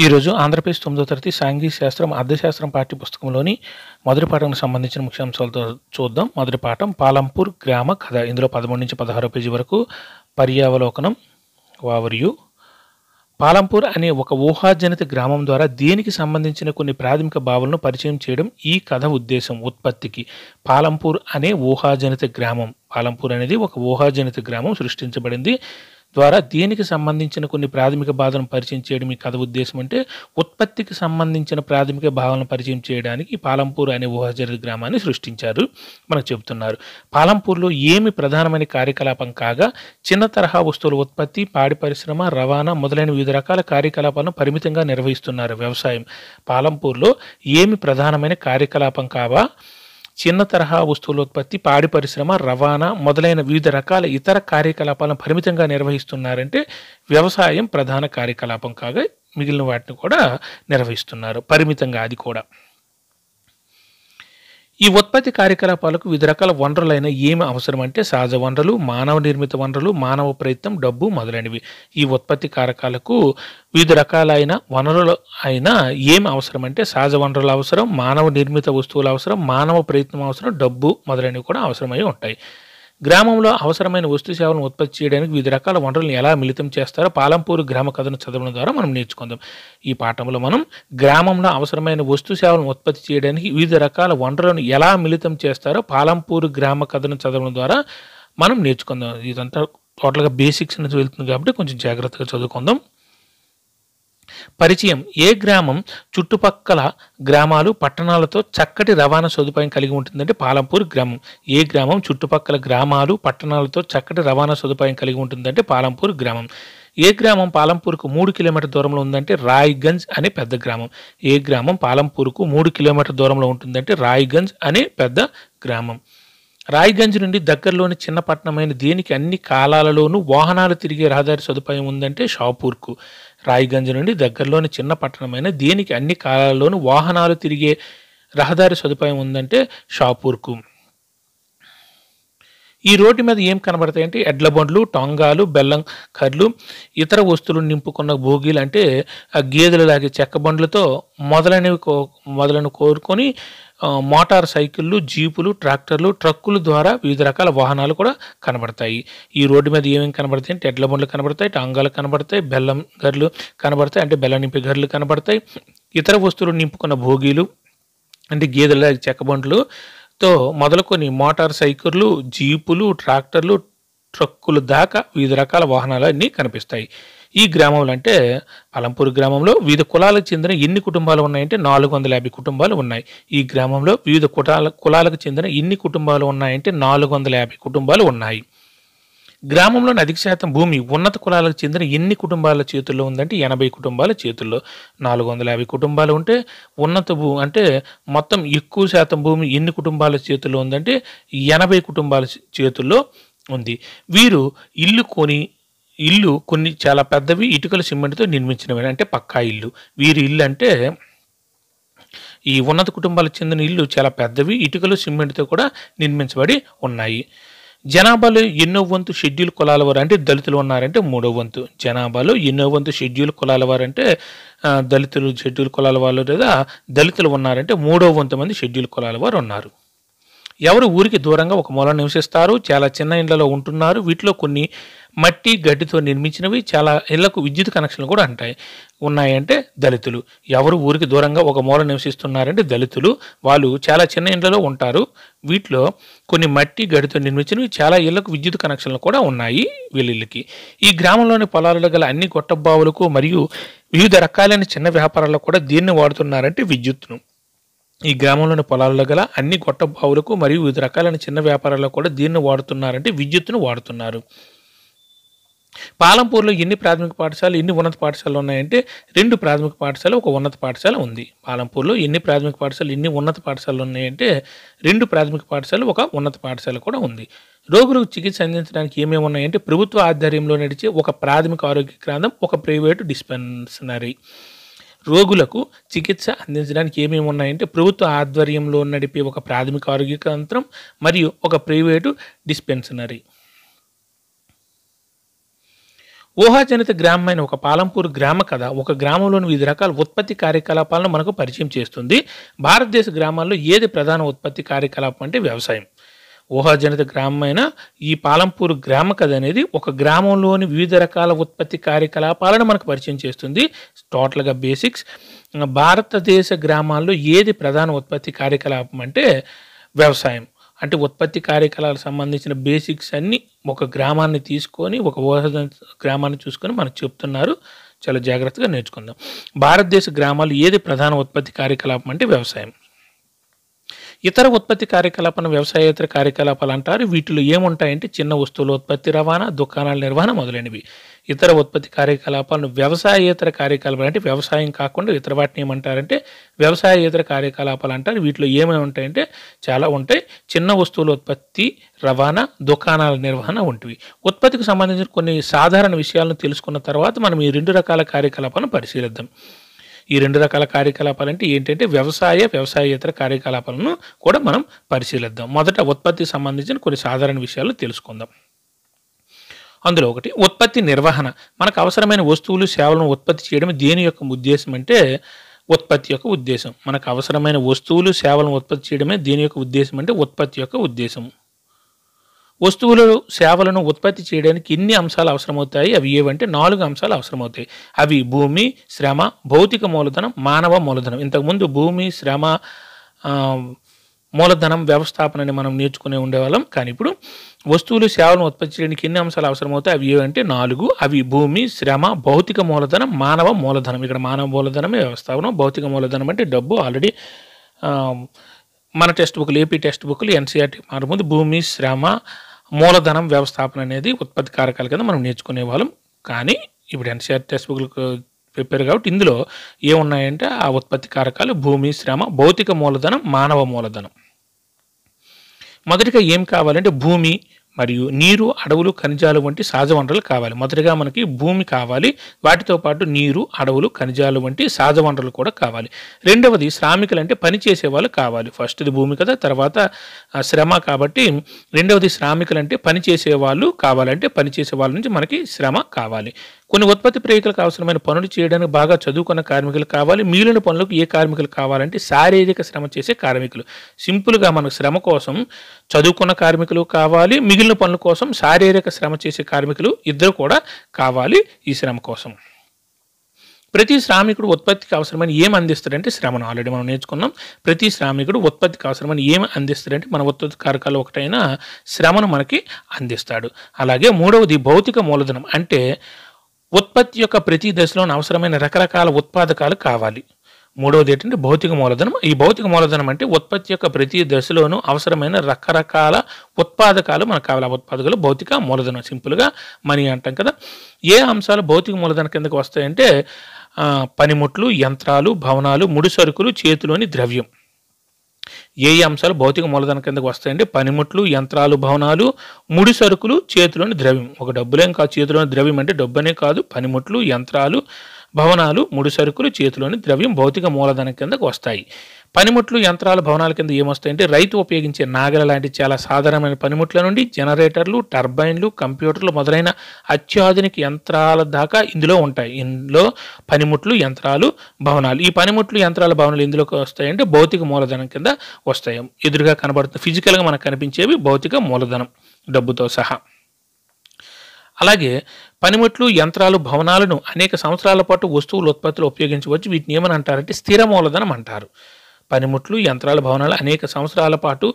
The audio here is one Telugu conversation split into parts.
ఈరోజు ఆంధ్రప్రదేశ్ తొమ్మిదో తరగతి సాంఘిక శాస్త్రం అర్థశాస్త్రం పాఠ్య పుస్తకంలోని మొదటి పాఠానికి సంబంధించిన ముఖ్యాంశాలతో చూద్దాం. మొదటి పాఠం పాలంపూర్ గ్రామ కథ. ఇందులో పదమూడు నుంచి పదహారో పేజీ వరకు పర్యావలోకనం వావరియు. పాలంపూర్ అనే ఒక ఊహాజనిత గ్రామం ద్వారా దేనికి సంబంధించిన కొన్ని ప్రాథమిక భావాలను పరిచయం చేయడం ఈ కథ ఉద్దేశం ఉత్పత్తికి. పాలంపూర్ అనే ఊహాజనిత గ్రామం. పాలంపూర్ అనేది ఒక ఊహాజనిత గ్రామం సృష్టించబడింది. ద్వారా దేనికి సంబంధించిన కొన్ని ప్రాథమిక బాధలను పరిచయం చేయడం ఈ కథ ఉద్దేశం అంటే ఉత్పత్తికి సంబంధించిన ప్రాథమిక భావాలను పరిచయం చేయడానికి పాలంపూర్ అనే ఊహాజరి గ్రామాన్ని సృష్టించారు. మనకు చెబుతున్నారు. పాలంపూర్లో ఏమి ప్రధానమైన కార్యకలాపం కాగా చిన్న తరహా వస్తువుల ఉత్పత్తి పాడి పరిశ్రమ రవాణా మొదలైన వివిధ రకాల కార్యకలాపాలను పరిమితంగా నిర్వహిస్తున్నారు వ్యవసాయం. పాలంపూర్లో ఏమి ప్రధానమైన కార్యకలాపం కావా? చిన్న తరహా వస్తువులోత్పత్తి పాడి పరిశ్రమ రవాణా మొదలైన వివిధ రకాల ఇతర కార్యకలాపాలను పరిమితంగా నిర్వహిస్తున్నారంటే వ్యవసాయం ప్రధాన కార్యకలాపం కాగా మిగిలిన వాటిని కూడా నిర్వహిస్తున్నారు పరిమితంగా అది కూడా. ఈ ఉత్పత్తి కార్యకలాపాలకు వివిధ రకాల వనరులైన ఏమి అవసరం అంటే సహజ వనరులు మానవ నిర్మిత వనరులు మానవ ప్రయత్నం డబ్బు మొదలైనవి. ఈ ఉత్పత్తి కారకాలకు వివిధ రకాలైన వనరులు అయినా ఏమి అవసరం అంటే సహజ వనరులు అవసరం మానవ నిర్మిత వస్తువులు అవసరం మానవ ప్రయత్నం అవసరం డబ్బు మొదలైనవి కూడా అవసరమై ఉంటాయి. గ్రామంలో అవసరమైన వస్తు సేవలను ఉత్పత్తి చేయడానికి వివిధ రకాల వనరులను ఎలా మిళితం చేస్తారో పాలంపూరు గ్రామ కథను చదవడం ద్వారా మనం నేర్చుకుందాం. ఈ పాఠంలో మనం గ్రామంలో అవసరమైన వస్తు సేవలను ఉత్పత్తి చేయడానికి వివిధ రకాల వనరులను ఎలా మిళితం చేస్తారో పాలంపూరు గ్రామ కథను చదవడం ద్వారా మనం నేర్చుకుందాం. ఇదంతా టోటల్గా బేసిక్స్ నుంచి వెళ్తుంది కాబట్టి కొంచెం జాగ్రత్తగా చదువుకుందాం. పరిచయం. ఏ గ్రామం చుట్టుపక్కల గ్రామాలు పట్టణాలతో చక్కటి రవాణా సదుపాయం కలిగి ఉంటుందంటే పాలంపూర్ గ్రామం. ఏ గ్రామం చుట్టుపక్కల గ్రామాలు పట్టణాలతో చక్కటి రవాణా సదుపాయం కలిగి ఉంటుందంటే పాలంపూర్ గ్రామం. ఏ గ్రామం పాలంపూర్కు మూడు కిలోమీటర్ దూరంలో ఉందంటే రాయ్గంజ్ అనే పెద్ద గ్రామం. ఏ గ్రామం పాలంపూర్కు మూడు కిలోమీటర్ దూరంలో ఉంటుందంటే రాయ్గంజ్ అనే పెద్ద గ్రామం. రాయ్గంజ్ నుండి దగ్గరలోని చిన్న పట్టణమైన దేనికి అన్ని కాలాలలోనూ వాహనాలు తిరిగే రహదారి సదుపాయం ఉందంటే షాపూర్కు. రాయ్గంజ్ నుండి దగ్గరలోని చిన్న పట్టణమైన దేనికి అన్ని కాలాలలోనూ వాహనాలు తిరిగే రహదారి సదుపాయం ఉందంటే షాపూర్కు. ఈ రోడ్డు మీద ఏం కనబడతాయంటే ఎడ్ల బండ్లు టొంగాలు బెల్లం కర్లు ఇతర వస్తువులు నింపుకున్న భోగీలు అంటే ఆ గేదెలు లాగే చెక్క బండ్లతో మొదలైనవి కో మొదలను కోరుకొని మోటార్ సైకిళ్ళు జీపులు ట్రాక్టర్లు ట్రక్కుల ద్వారా వివిధ రకాల వాహనాలు కూడా కనబడతాయి. ఈ రోడ్డు మీద ఏమేమి కనబడతాయి? అంటే ఎడ్ల బండ్లు కనబడతాయి టాంగాలు కనబడతాయి బెల్లం గర్లు కనబడతాయి అంటే బెల్లం నింపే గర్లు కనబడతాయి. ఇతర వస్తువులు నింపుకున్న భోగీలు అంటే గేదెల చెక్క బండ్లు తో మొదలుకొని మోటార్ సైకిళ్ళు జీపులు ట్రాక్టర్లు ట్రక్కులు దాకా వివిధ రకాల వాహనాలు అన్నీ కనిపిస్తాయి. ఈ గ్రామంలో అంటే అలంపూర్ గ్రామంలో వివిధ కులాలకు చెందిన ఎన్ని కుటుంబాలు ఉన్నాయంటే నాలుగు వందల యాభై కుటుంబాలు ఉన్నాయి. ఈ గ్రామంలో వివిధ కుటాల కులాలకు చెందిన ఎన్ని కుటుంబాలు ఉన్నాయంటే నాలుగు వందల యాభై కుటుంబాలు ఉన్నాయి. గ్రామంలోని అధిక శాతం భూమి ఉన్నత కులాలకు చెందిన ఎన్ని కుటుంబాల చేతుల్లో ఉందంటే ఎనభై కుటుంబాల చేతుల్లో. నాలుగు వందల యాభై కుటుంబాలు ఉంటే ఉన్నత భూ అంటే మొత్తం ఎక్కువ శాతం భూమి ఎన్ని కుటుంబాల చేతుల్లో ఉందంటే ఎనభై కుటుంబాల చేతుల్లో ఉంది. వీరు ఇల్లు కొని ఇల్లు కొన్ని చాలా పెద్దవి ఇటుకల సిమెంట్తో నిర్మించినవి. అంటే పక్కా ఇల్లు. వీరి ఇల్లు అంటే ఈ ఉన్నత కుటుంబాలకు చెందిన ఇల్లు చాలా పెద్దవి ఇటుకలు సిమెంట్తో కూడా నిర్మించబడి ఉన్నాయి. జనాభాలో ఎన్నో వంతు షెడ్యూల్ కులాల వారు అంటే దళితులు ఉన్నారంటే మూడో వంతు. జనాభాలో ఎన్నో వంతు షెడ్యూల్ కులాల వారు అంటే దళితులు షెడ్యూల్ కులాల వాళ్ళు లేదా దళితులు ఉన్నారంటే మూడో వంతు మంది షెడ్యూల్ కులాల వారు ఉన్నారు. ఎవరు ఊరికి దూరంగా ఒక మూల నివసిస్తారు చాలా చిన్న ఇండ్లలో ఉంటున్నారు. వీటిలో కొన్ని మట్టి గడ్డితో నిర్మించినవి చాలా ఇళ్ళకు విద్యుత్ కనెక్షన్లు కూడా ఉంటాయి. ఉన్నాయంటే దళితులు. ఎవరు ఊరికి దూరంగా ఒక మూల నివసిస్తున్నారంటే దళితులు. వాళ్ళు చాలా చిన్న ఇండ్లలో ఉంటారు. వీటిలో కొన్ని మట్టి గడితో నిర్మించినవి చాలా ఇళ్ళకు విద్యుత్ కనెక్షన్లు కూడా ఉన్నాయి వీళ్ళకి ఈ గ్రామంలోని పొలాలలో గల అన్ని గొట్టబావులకు మరియు వివిధ రకాలైన చిన్న వ్యాపారాలకు కూడా దీన్ని వాడుతున్నారంటే విద్యుత్ను ఈ గ్రామంలోని పొలాల్లో గల అన్ని గొట్ట బావులకు మరియు వివిధ రకాలైన చిన్న వ్యాపారాలకు కూడా దీన్ని వాడుతున్నారంటే విద్యుత్తును వాడుతున్నారు. పాలంపూర్లో ఎన్ని ప్రాథమిక పాఠశాలలు ఎన్ని ఉన్నత పాఠశాలలు ఉన్నాయంటే రెండు ప్రాథమిక పాఠశాల ఒక ఉన్నత పాఠశాల ఉంది. పాలంపూర్లో ఎన్ని ప్రాథమిక పాఠశాలలు ఎన్ని ఉన్నత పాఠశాలలు ఉన్నాయంటే రెండు ప్రాథమిక పాఠశాలలు ఒక ఉన్నత పాఠశాల కూడా ఉంది. రోగులకు చికిత్స అందించడానికి ఏమేమి ఉన్నాయంటే ప్రభుత్వ ఆధ్వర్యంలో నడిచే ఒక ప్రాథమిక ఆరోగ్య కేంద్రం ఒక ప్రైవేటు డిస్పెన్సనరీ రోగులకు చికిత్స అందించడానికి ఏమేమి ఉన్నాయంటే ప్రభుత్వ ఆధ్వర్యంలో నడిపే ఒక ప్రాథమిక ఆరోగ్య కేంద్రం మరియు ఒక ప్రైవేటు డిస్పెన్సనరీ ఊహాజనిత గ్రామమైన ఒక పాలంపూర్ గ్రామ కథ ఒక గ్రామంలోని వివిధ రకాల ఉత్పత్తి కార్యకలాపాలను మనకు పరిచయం చేస్తుంది. భారతదేశ గ్రామాల్లో ఏది ప్రధాన ఉత్పత్తి కార్యకలాపం అంటే వ్యవసాయం. ఊహాజనిత గ్రామమైన ఈ పాలంపూర్ గ్రామ కథ అనేది ఒక గ్రామంలోని వివిధ రకాల ఉత్పత్తి కార్యకలాపాలను మనకు పరిచయం చేస్తుంది. టోటల్గా బేసిక్స్ భారతదేశ గ్రామాల్లో ఏది ప్రధాన ఉత్పత్తి కార్యకలాపం అంటే వ్యవసాయం. అంటే ఉత్పత్తి కార్యకలాపాలకు సంబంధించిన బేసిక్స్ అన్నీ ఒక గ్రామాన్ని తీసుకొని ఒక ఊహాజనిత గ్రామాన్ని చూసుకొని మనకు చెప్తున్నారు. చాలా జాగ్రత్తగా నేర్చుకుందాం. భారతదేశ గ్రామాలు ఏది ప్రధాన ఉత్పత్తి కార్యకలాపం అంటే వ్యవసాయం. ఇతర ఉత్పత్తి కార్యకలాపాలను వ్యవసాయేతర కార్యకలాపాలు అంటారు. వీటిలో ఏముంటాయంటే చిన్న వస్తువుల ఉత్పత్తి రవాణా దుకాణాల నిర్వహణ మొదలైనవి. ఇతర ఉత్పత్తి కార్యకలాపాలను వ్యవసాయేతర కార్యకలాపాలు అంటే వ్యవసాయం కాకుండా ఇతర వాటిని ఏమంటారంటే వ్యవసాయేతర కార్యకలాపాలు అంటారు. వీటిలో ఏమేమి ఉంటాయంటే చాలా ఉంటాయి. చిన్న వస్తువుల ఉత్పత్తి రవాణా దుకాణాల నిర్వహణ వంటివి. ఉత్పత్తికి సంబంధించిన కొన్ని సాధారణ విషయాలను తెలుసుకున్న తర్వాత మనం ఈ రెండు రకాల కార్యకలాపాలను పరిశీలిద్దాం. ఈ రెండు రకాల కార్యకలాపాలు అంటే ఏంటంటే వ్యవసాయ వ్యవసాయేతర కార్యకలాపాలను కూడా మనం పరిశీలిద్దాం. మొదట ఉత్పత్తికి సంబంధించిన కొన్ని సాధారణ విషయాలు తెలుసుకుందాం. అందులో ఒకటి ఉత్పత్తి నిర్వహణ. మనకు అవసరమైన వస్తువులు సేవలను ఉత్పత్తి చేయడం దేని యొక్క ఉద్దేశం అంటే ఉత్పత్తి యొక్క ఉద్దేశం. మనకు అవసరమైన వస్తువులు సేవలను ఉత్పత్తి చేయడమే దీని యొక్క ఉద్దేశం అంటే ఉత్పత్తి యొక్క ఉద్దేశం. వస్తువులు సేవలను ఉత్పత్తి చేయడానికి ఎన్ని అంశాలు అవసరమవుతాయి. అవి ఏవంటే నాలుగు అంశాలు అవసరమవుతాయి. అవి భూమి శ్రమ భౌతిక మూలధనం మానవ మూలధనం. ఇంతకుముందు భూమి శ్రమ మూలధనం వ్యవస్థాపనని మనం నేర్చుకునే ఉండేవాళ్ళం. కానీ ఇప్పుడు వస్తువులు సేవలను ఉత్పత్తి చేయడానికి ఎన్ని అంశాలు అవసరమవుతాయి. అవి ఏవంటే నాలుగు. అవి భూమి శ్రమ భౌతిక మూలధనం మానవ మూలధనం. ఇక్కడ మానవ మూలధనమే వ్యవస్థాపనం. భౌతిక మూలధనం అంటే డబ్బు ఆల్రెడీ మన టెక్స్ట్ బుక్లు ఏపీ టెక్స్ట్ బుక్లు ఎన్సీఆర్టీ మారు ముందు భూమి శ్రమ మూలధనం వ్యవస్థాపన అనేది ఉత్పత్తి కారకాలు కింద మనం నేర్చుకునే వాళ్ళం. కానీ ఇప్పుడు ఎన్సీఆర్ టెక్స్ట్ బుక్లు ప్రిపేర్ కాబట్టి ఇందులో ఏమున్నాయంటే ఆ ఉత్పత్తి కారకాలు భూమి శ్రమ భౌతిక మూలధనం మానవ మూలధనం. మొదటిగా ఏం కావాలంటే భూమి మరియు నీరు అడవులు ఖనిజాలు వంటి సహజ వనరులు కావాలి. మొదటిగా మనకి భూమి కావాలి. వాటితో పాటు నీరు అడవులు ఖనిజాలు వంటి సహజ వనరులు కూడా కావాలి. రెండవది శ్రామికులు అంటే పని చేసే వాళ్ళు కావాలి. ఫస్ట్ది భూమి కదా తర్వాత శ్రమ కాబట్టి రెండవది శ్రామికులు అంటే పని చేసే వాళ్ళు కావాలంటే పని చేసే వాళ్ళ నుంచి మనకి శ్రమ కావాలి. కొన్ని ఉత్పత్తి ప్రేమికులకు అవసరమైన పనులు చేయడానికి బాగా చదువుకున్న కార్మికులు కావాలి మిగిలిన పనులకు ఏ కార్మికులు కావాలంటే శారీరక శ్రమ చేసే కార్మికులు. సింపుల్గా మనకు శ్రమ కోసం చదువుకున్న కార్మికులు కావాలి మిగిలిన పనుల కోసం శారీరక శ్రమ చేసే కార్మికులు ఇద్దరు కూడా కావాలి ఈ శ్రమ కోసం. ప్రతి శ్రామికుడు ఉత్పత్తికి అవసరమైన ఏం అందిస్తాడంటే శ్రమను ఆల్రెడీ మనం నేర్చుకున్నాం. ప్రతి శ్రామికుడు ఉత్పత్తికి అవసరమైన ఏం అందిస్తాడంటే మన ఉత్పత్తి కారకాలు ఒకటైన శ్రమను మనకి అందిస్తాడు. అలాగే మూడవది భౌతిక మూలధనం. అంటే ఉత్పత్తి యొక్క ప్రతి దశలోనూ అవసరమైన రకరకాల ఉత్పాదకాలు కావాలి. మూడవది ఏంటంటే భౌతిక మూలధనం. ఈ భౌతిక మూలధనం అంటే ఉత్పత్తి యొక్క ప్రతి దశలోనూ అవసరమైన రకరకాల ఉత్పాదకాలు మనకు కావాలి. ఆ ఉత్పాదకాలు భౌతిక మూలధనం. సింపుల్గా మనీ అంటాం కదా. ఏ అంశాలు భౌతిక మూలధనం కిందకు వస్తాయంటే పనిముట్లు యంత్రాలు భవనాలు ముడి సరుకులు చేతిలోని ద్రవ్యం. ఏ అంశాలు భౌతిక మూలధనం కిందకు వస్తాయంటే పనిముట్లు యంత్రాలు భవనాలు ముడి సరుకులు చేతిలోని ద్రవ్యం. ఒక డబ్బులేం కాదు చేతిలోని ద్రవ్యం అంటే డబ్బునే కాదు. పనిముట్లు యంత్రాలు భవనాలు ముడి సరుకులు చేతిలోని ద్రవ్యం భౌతిక మూలధనం కిందకు వస్తాయి. పనిముట్లు యంత్రాలు భవనాల కింద ఏమొస్తాయంటే రైతు ఉపయోగించే నాగల లాంటి చాలా సాధారణమైన పనిముట్ల నుండి జనరేటర్లు టర్బైన్లు కంప్యూటర్లు మొదలైన అత్యాధునిక యంత్రాల దాకా ఇందులో ఉంటాయి. ఇందులో పనిముట్లు యంత్రాలు భవనాలు. ఈ పనిముట్లు యంత్రాల భవనాలు ఇందులోకి వస్తాయంటే భౌతిక మూలధనం కింద వస్తాయి. ఎదురుగా కనబడుతుంది ఫిజికల్గా మనకు కనిపించేవి భౌతిక మూలధనం డబ్బుతో సహా. అలాగే పనిముట్లు యంత్రాలు భవనాలను అనేక సంవత్సరాల పాటు వస్తువుల ఉత్పత్తులు ఉపయోగించవచ్చు. వీటిని ఏమని అంటారంటే స్థిర మూలధనం అంటారు. పనిముట్లు యంత్రాల భవనాలు అనేక సంవత్సరాల పాటు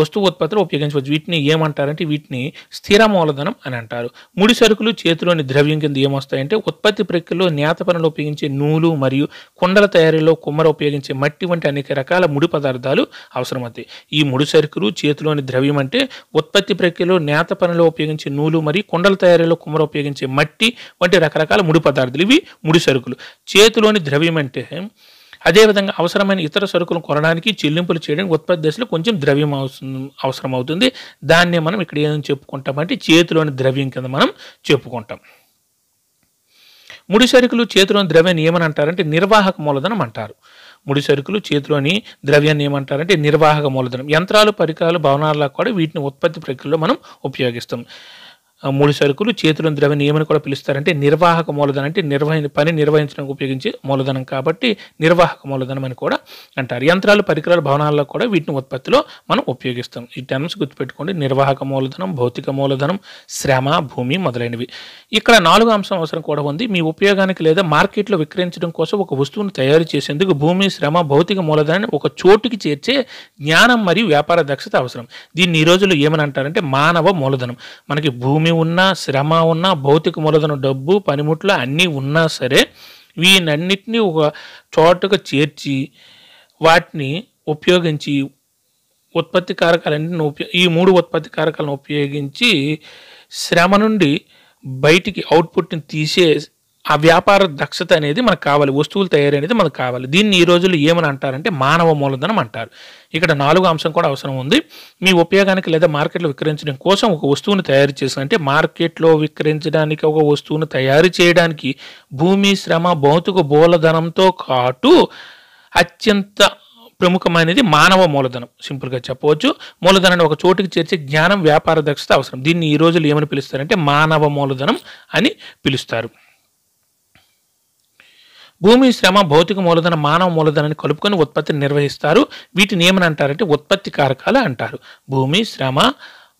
వస్తు ఉత్పత్తులు ఉపయోగించవచ్చు. వీటిని ఏమంటారంటే వీటిని స్థిర మూలధనం అని అంటారు. ముడి సరుకులు చేతిలోని ద్రవ్యం కింద ఏమొస్తాయంటే ఉత్పత్తి ప్రక్రియలో నేత పనులు ఉపయోగించే నూలు మరియు కుండల తయారీలో కుమ్మర ఉపయోగించే మట్టి వంటి అనేక రకాల ముడి పదార్థాలు అవసరమవుతాయి ఈ ముడి సరుకులు చేతిలోని ద్రవ్యం అంటే ఉత్పత్తి ప్రక్రియలో నేత పనిలో ఉపయోగించే నూలు మరియు కుండల తయారీలో కుమ్మర ఉపయోగించే మట్టి వంటి రకరకాల ముడి పదార్థాలు. ఇవి ముడి సరుకులు. చేతిలోని ద్రవ్యం అంటే అదేవిధంగా అవసరమైన ఇతర సరుకులను కొనడానికి చెల్లింపులు చేయడానికి ఉత్పత్తి దశలో కొంచెం ద్రవ్యం అవసరం అవసరం అవుతుంది దాన్నే మనం ఇక్కడ ఏం చెప్పుకుంటామంటే చేతిలోని ద్రవ్యం కింద మనం చెప్పుకుంటాం. ముడి సరుకులు చేతిలోని ద్రవ్యాన్ని ఏమని అంటారంటే నిర్వాహక మూలధనం అంటారు. ముడి సరుకులు చేతిలోని ద్రవ్యాన్ని ఏమంటారంటే నిర్వాహక మూలధనం. యంత్రాలు పరికరాలు భవనాల్లో కూడా వీటిని ఉత్పత్తి ప్రక్రియలో మనం ఉపయోగిస్తాం. మూడు సరుకులు చేతులను ద్రవ్యం ఏమని కూడా పిలుస్తారంటే నిర్వాహక మూలధనం అంటే నిర్వహణ పని నిర్వహించడానికి ఉపయోగించే మూలధనం కాబట్టి నిర్వాహక మూలధనం అని కూడా అంటారు. యంత్రాలు పరికరాలు భవనాల్లో కూడా వీటిని ఉత్పత్తిలో మనం ఉపయోగిస్తాం. ఈ టర్మ్స్ గుర్తుపెట్టుకోండి. నిర్వాహక మూలధనం భౌతిక మూలధనం శ్రమ భూమి మొదలైనవి. ఇక్కడ నాలుగు అంశం అవసరం కూడా ఉంది. మీ ఉపయోగానికి లేదా మార్కెట్లో విక్రయించడం కోసం ఒక వస్తువును తయారు చేసేందుకు భూమి శ్రమ భౌతిక మూలధనాన్ని ఒక చోటుకి చేర్చే జ్ఞానం మరియు వ్యాపార దక్షత అవసరం. దీన్ని ఈ రోజుల్లో ఏమని అంటారంటే మానవ మూలధనం. మనకి భూమి ఉన్నా శ్రమ ఉన్నా భౌతిక మూలధనం డబ్బు పనిముట్లు అన్నీ ఉన్నా సరే వీనన్నిటినీ ఒక చోటుగా చేర్చి వాటిని ఉపయోగించి ఉత్పత్తి కారకాలన్నింటిని ఉపయో ఈ మూడు ఉత్పత్తి కారకాలను ఉపయోగించి శ్రమ నుండి బయటికి అవుట్పుట్ని తీసే ఆ వ్యాపార దక్షత అనేది మనకు కావాలి వస్తువులు తయారీ అనేది మనకు కావాలి. దీన్ని ఈ రోజుల్లో ఏమని అంటారంటే మానవ మూలధనం అంటారు. ఇక్కడ నాలుగు అంశం కూడా అవసరం ఉంది. మీ ఉపయోగానికి లేదా మార్కెట్లో విక్రయించడం కోసం ఒక వస్తువును తయారు చేసిన అంటే మార్కెట్లో విక్రయించడానికి ఒక వస్తువును తయారు చేయడానికి భూమి శ్రమ భౌతిక మూలధనంతో పాటు అత్యంత ప్రముఖమైనది మానవ మూలధనం. సింపుల్గా చెప్పవచ్చు. మూలధనాన్ని ఒక చోటుకి చేర్చే జ్ఞానం వ్యాపార దక్షత అవసరం. దీన్ని ఈ రోజులు ఏమని పిలుస్తారంటే మానవ మూలధనం అని పిలుస్తారు. భూమి శ్రమ భౌతిక మూలధనం మానవ మూలధనాన్ని కలుపుకొని ఉత్పత్తిని నిర్వహిస్తారు. వీటిని ఏమని అంటారంటే ఉత్పత్తి కారకాలు అంటారు. భూమి శ్రమ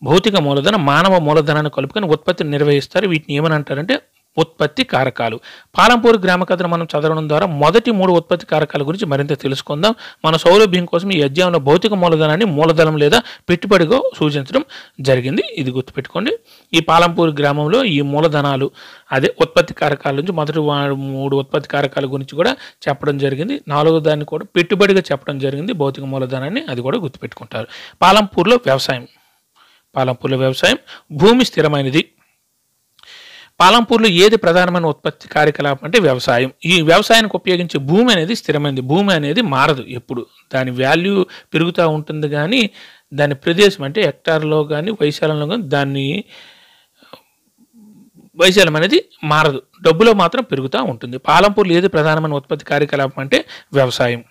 భౌతిక మూలధనం మానవ మూలధనాన్ని కలుపుకొని ఉత్పత్తిని నిర్వహిస్తారు. వీటిని ఏమని అంటారంటే ఉత్పత్తి కారకాలు. పాలంపూర్ గ్రామ కథను మనం చదవడం ద్వారా మొదటి మూడు ఉత్పత్తి కారకాల గురించి మరింత తెలుసుకుందాం. మన సౌలభ్యం కోసం ఈ అధ్యాయంలో భౌతిక మూలధనాన్ని మూలధనం లేదా పెట్టుబడిగా సూచించడం జరిగింది. ఇది గుర్తుపెట్టుకోండి. ఈ పాలంపూర్ గ్రామంలో ఈ మూలధనాలు అదే ఉత్పత్తి కారకాల నుంచి మొదటి మూడు ఉత్పత్తి కారకాల గురించి కూడా చెప్పడం జరిగింది. నాలుగో దాన్ని కూడా పెట్టుబడిగా చెప్పడం జరిగింది. భౌతిక మూలధనాన్ని అది కూడా గుర్తుపెట్టుకుంటారు. పాలంపూర్లో వ్యవసాయం. పాలంపూర్లో వ్యవసాయం భూమి స్థిరమైనది. పాలంపూర్లో ఏది ప్రధానమైన ఉత్పత్తి కార్యకలాపం అంటే వ్యవసాయం. ఈ వ్యవసాయానికి ఉపయోగించే భూమి అనేది స్థిరమైనది భూమి అనేది మారదు ఎప్పుడు. దాని వాల్యూ పెరుగుతూ ఉంటుంది కానీ దాని ప్రదేశం అంటే హెక్టార్లో కానీ వైశాలంలో కానీ దాన్ని వైశాల్యం అనేది మారదు. డబ్బులో మాత్రం పెరుగుతూ ఉంటుంది. పాలంపూర్లో ఏది ప్రధానమైన ఉత్పత్తి కార్యకలాపం అంటే వ్యవసాయం.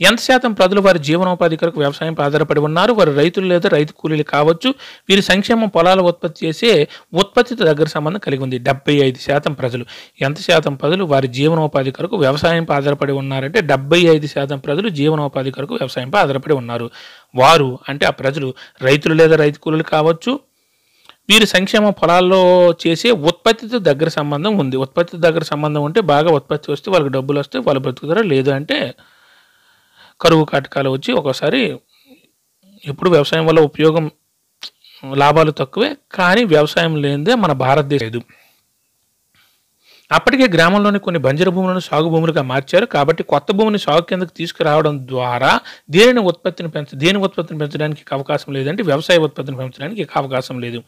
ఎంత శాతం ప్రజలు వారి జీవనోపాధి కొరకు వ్యవసాయంపై ఆధారపడి ఉన్నారు? వారు రైతులు లేదా రైతు కూలీలు కావచ్చు. వీరి సంక్షేమం పొలాల ఉత్పత్తి చేసే ఉత్పత్తితో దగ్గర సంబంధం కలిగి ఉంది. డెబ్బై ఐదు శాతం ప్రజలు. ఎంత శాతం ప్రజలు వారి జీవనోపాధి కొరకు వ్యవసాయంపై ఆధారపడి ఉన్నారంటే డెబ్బై ఐదు శాతం ప్రజలు జీవనోపాధి కొరకు వ్యవసాయంపై ఆధారపడి ఉన్నారు. వారు అంటే ఆ ప్రజలు రైతులు లేదా రైతు కూలీలు కావచ్చు. వీరి సంక్షేమ పొలాల్లో చేసే ఉత్పత్తితో దగ్గర సంబంధం ఉంది. ఉత్పత్తి దగ్గర సంబంధం ఉంటే బాగా ఉత్పత్తి వస్తే వాళ్ళకి డబ్బులు వస్తే వాళ్ళు బ్రతుకుతారా లేదు అంటే కరువు కాటకాలు వచ్చి ఒక్కోసారి ఎప్పుడు వ్యవసాయం వల్ల ఉపయోగం లాభాలు తక్కువే కానీ వ్యవసాయం లేనిదే మన భారతదేశం లేదు. అప్పటికే గ్రామంలోని కొన్ని బంజరు భూములను సాగు భూములుగా మార్చారు. కాబట్టి కొత్త భూమిని సాగు కిందకు తీసుకురావడం ద్వారా దేని ఉత్పత్తిని పెంచ దేని ఉత్పత్తిని పెంచడానికి అవకాశం లేదంటే వ్యవసాయ ఉత్పత్తిని పెంచడానికి అవకాశం లేదు.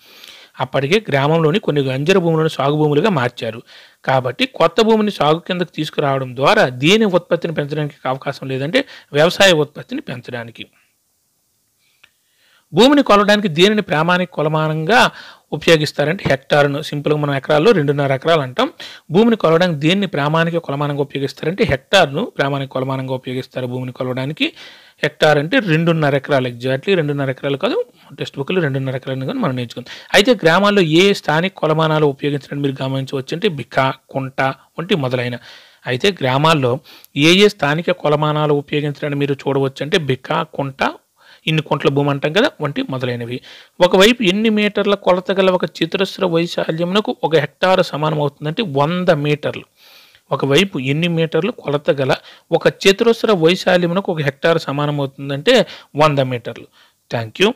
అప్పటికే గ్రామంలోని కొన్ని గంజర భూములను సాగు భూములుగా మార్చారు. కాబట్టి కొత్త భూమిని సాగు కిందకు తీసుకురావడం ద్వారా దేని ఉత్పత్తిని పెంచడానికి అవకాశం లేదంటే వ్యవసాయ ఉత్పత్తిని పెంచడానికి. భూమిని కొలవడానికి దేనిని ప్రామాణిక కొలమానంగా ఉపయోగిస్తారంటే హెక్టార్ను. సింపుల్గా మనం ఎకరాల్లో రెండున్నర ఎకరాలు అంటాం. భూమిని కొలవడానికి దేన్ని ప్రామాణిక కొలమానంగా ఉపయోగిస్తారంటే హెక్టార్ను ప్రామాణిక కొలమానంగా ఉపయోగిస్తారు భూమిని కొలవడానికి. హెక్టార్ అంటే రెండున్నర ఎకరాలు ఎగ్జాక్ట్లీ రెండున్నర ఎకరాలు కాదు టెక్స్ట్ బుక్లు రెండున్నర ఎకరాలు కానీ మనం నేర్చుకుందాం. అయితే గ్రామాల్లో ఏ స్థానిక కొలమానాలు ఉపయోగించడం మీరు గమనించవచ్చు అంటే బిక్క కుంట వంటి మొదలైన. అయితే గ్రామాల్లో ఏ ఏ స్థానిక కొలమానాలు ఉపయోగించడానికి మీరు చూడవచ్చు అంటే బిక్క కుంట ఇన్ని కుంట్ల భూమి అంటాం కదా వంటి మొదలైనవి. ఒకవైపు ఎన్ని మీటర్ల కొలత గల ఒక చతురస్ర వైశాల్యమునకు ఒక హెక్టారు సమానం అవుతుందంటే వంద మీటర్లు. ఒకవైపు ఎన్ని మీటర్లు కొలత గల ఒక చతురస్ర వైశాల్యమునకు ఒక హెక్టార్ సమానం అవుతుందంటే వంద మీటర్లు. Thank you